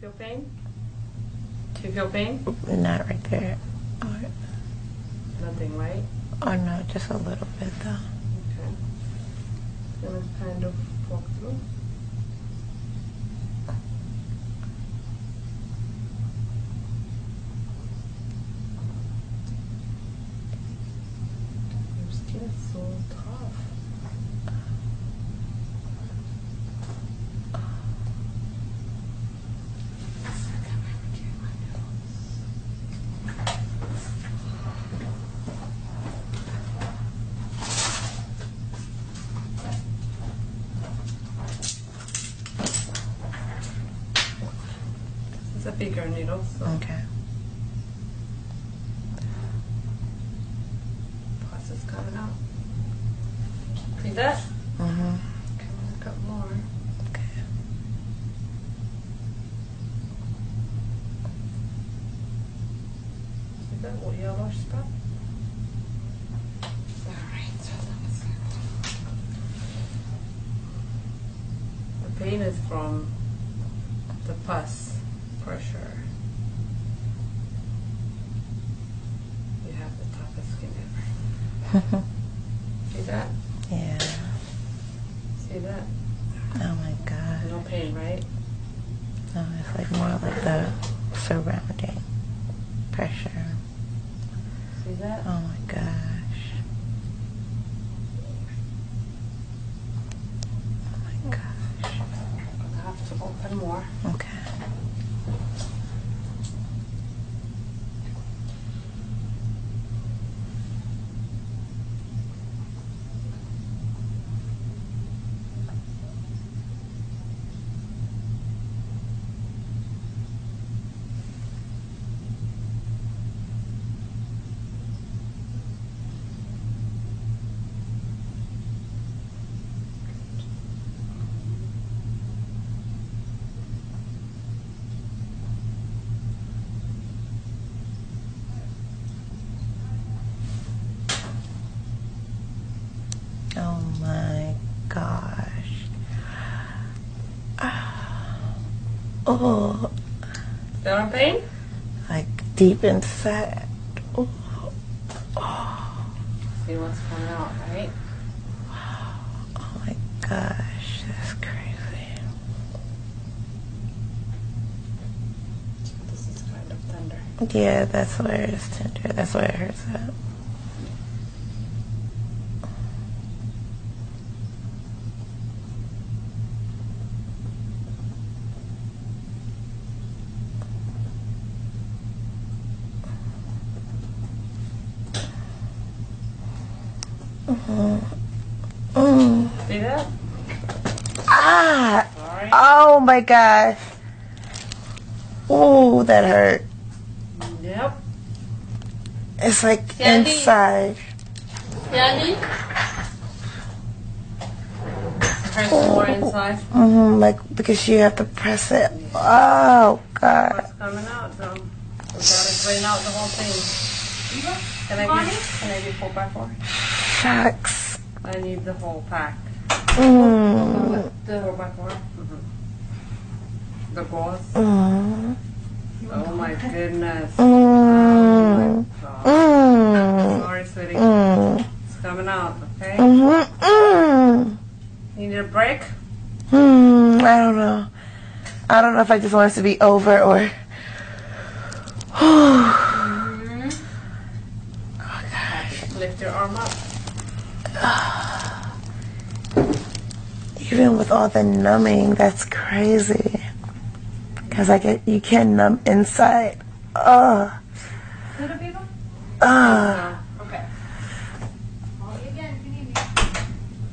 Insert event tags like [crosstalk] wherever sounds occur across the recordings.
feel pain? Do you feel pain? Not right there. Or, Nothing, right? Oh no, just a little bit though. Okay. Gonna kind of walk through. Your skin is so tough. Bigger needle, so Okay. pus is coming out. See that? Mm-hmm. Coming up more. Okay. See that little yellow spot? Alright, The pain is from the pus pressure. You have the toughest skin ever. See that? yeah. See that? Oh my god. No pain, right? No, it's like more like the surrounding pressure. See that? Oh my gosh. Oh my gosh. I have to open more. Okay. Oh my gosh. Ah. Oh, in pain? like deep inside. Oh, See what's coming out, right? Wow. Oh my gosh, that's crazy. This is kind of tender. Yeah, that's where it's tender. That's where it hurts at. Mm. See that? Ah! Sorry. Oh my gosh. Oh, that hurt. Yep. It's like Sandy? inside. Yanni? Hurts more inside. hmm like because you have to press it. Oh God. What's coming out, so we gotta drain out the whole thing. Can I get, can I get four by four? Shucks. I need the whole pack. Mm. The four by 4 Mm-hmm. The gauze. Mm. Oh my goodness. Mm. God. Mm. Sorry, sweetie. Mm. It's coming out, okay? Mhm. Mm. You need a break? Hmm. I don't know. I don't know if I just want it to be over or. [sighs] Lift your arm up. [sighs] Even with all the numbing, that's crazy. Cause I get you can numb inside. Ugh. Little people? Ugh. Okay. Call you again if you need me.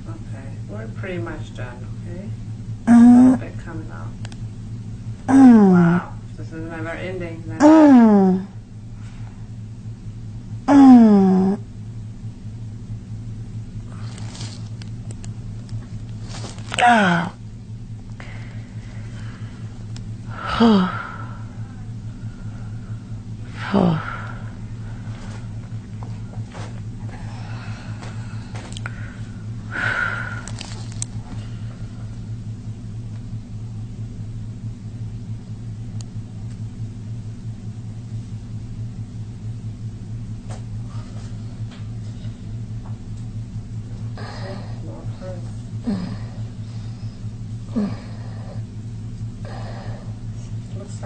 Okay, we're pretty much done, okay? Mm. Bit coming out. Mm. Wow, this is never ending. then. Mm. Mm. Ah. Oh. [sighs] [sighs] [sighs] [laughs]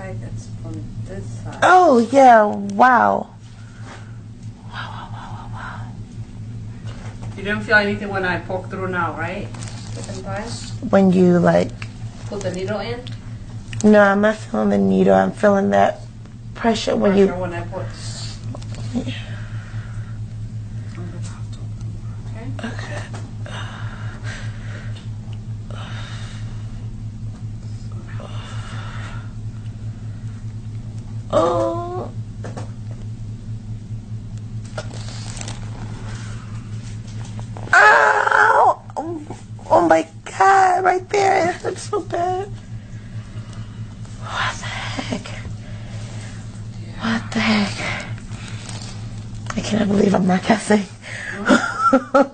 looks it's from this side. Oh yeah, wow. Wow, wow, wow, wow, wow. You didn't feel anything when I poke through now, right? Second? When you like, Put the needle in. no, I'm not feeling the needle. I'm feeling that pressure when Pressure you. when I put. Okay. Oh. Ow! Oh, oh my god, right there. It hurts so bad. What the heck? What the heck? I cannot believe I'm not cussing. [laughs]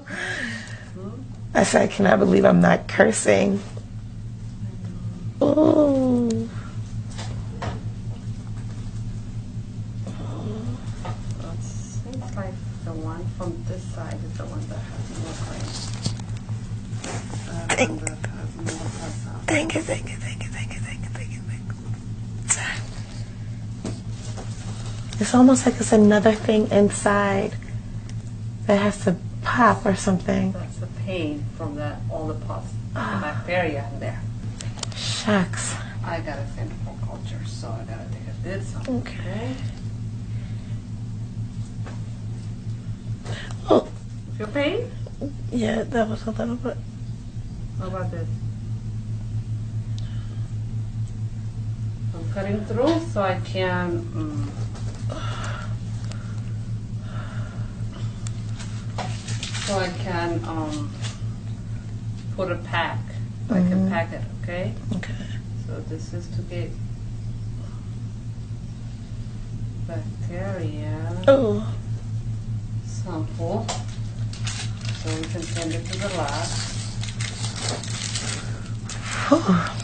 I said, I cannot believe I'm not cursing. Oh. It seems like the one from this side is the one that has more grain. Uh, Thank- from the- from the other side. Thank you, thank you, thank you, thank you, thank you, thank you, thank you. It's almost like it's another thing inside that has to pop or something. That's the pain from the all the pus, the bacteria in there. Shucks. I got a send for culture, so I gotta take a did some. Okay. Oh, Feel pain? yeah, that was a little bit. How about this? I'm cutting through so I can. Mm, so I can um, put a pack. I can Mhm. pack it, okay? Okay. So this is to get bacteria Oh, sample. So we can send it to the lab. Oh.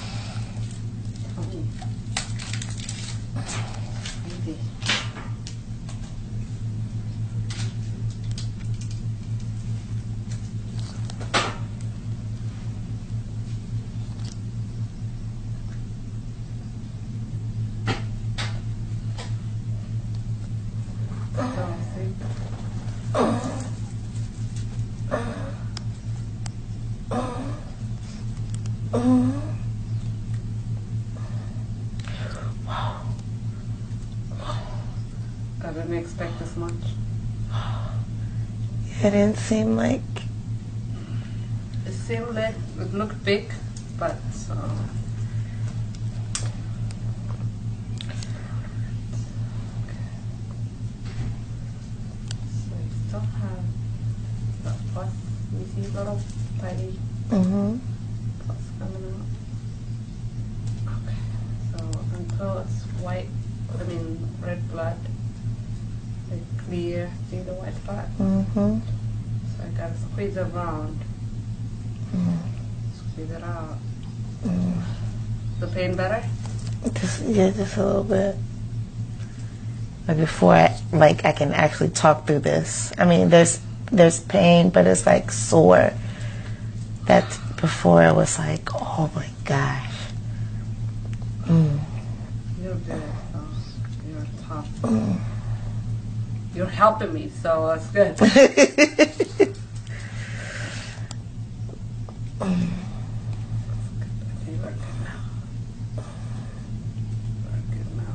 I didn't expect this much. it didn't seem like. It seemed like it looked big, but um, so you still have the pus. You see little tiny Mm-hmm. pus coming out. Okay, so until it's white, I mean red blood, like clear. See the white spot? Mm-hmm. So I gotta squeeze around. Squeeze it out. The pain better? Just yeah, just a little bit. Before, I, like I can actually talk through this. I mean, there's there's pain, but it's like sore. That before it was like, oh my gosh. Mm. You're good. You're tough. You're helping me, so it's good. Okay, [laughs] [laughs] we're good now. We're good now.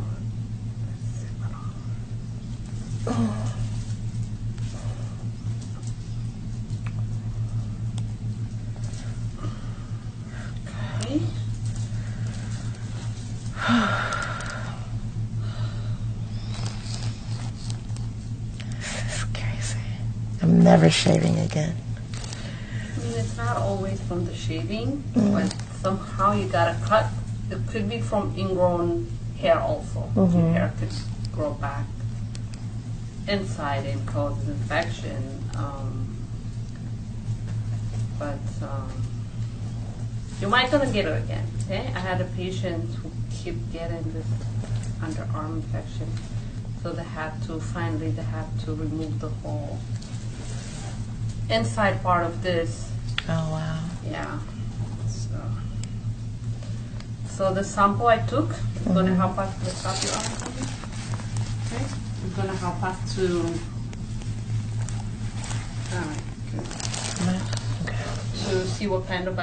Let's see what Okay. This is crazy. I'm never shaving again. I mean, it's not always from the shaving, but somehow you gotta cut. It could be from ingrown hair also. Your Mhm. hair could grow back inside and cause infection. Um, but um, you might gonna get it again. Okay, I had a patient who kept getting this underarm infection, so they had to finally they had to remove the whole inside part of this Oh wow. yeah. So so the sample I took is going to help us. Let's stop your Okay, it's going to help us to. All right. good. Okay. To see what kind of.